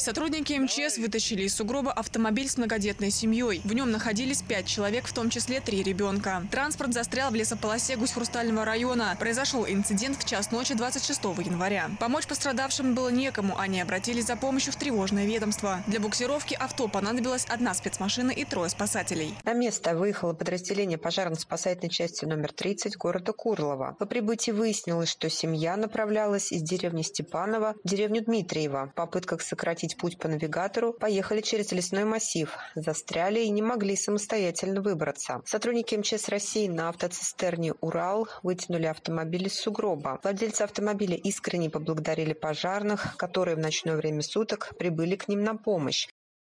Сотрудники МЧС вытащили из сугроба автомобиль с многодетной семьей. В нем находились пять человек, в том числе три ребенка. Транспорт застрял в лесополосе Гусь-Хрустального района. Произошел инцидент в час ночи 26 января. Помочь пострадавшим было некому, они обратились за помощью в тревожное ведомство. Для буксировки авто понадобилась одна спецмашина и трое спасателей. На место выехало подразделение пожарно-спасательной части номер 30 города Курлова. По прибытии выяснилось, что семья направлялась из деревни Степанова в деревню Дмитриева. В попытках сократить путь по навигатору поехали через лесной массив, застряли и не могли самостоятельно выбраться. Сотрудники МЧС России на автоцистерне «Урал» вытянули автомобиль из сугроба. Владельцы автомобиля искренне поблагодарили пожарных, которые в ночное время суток прибыли к ним на помощь.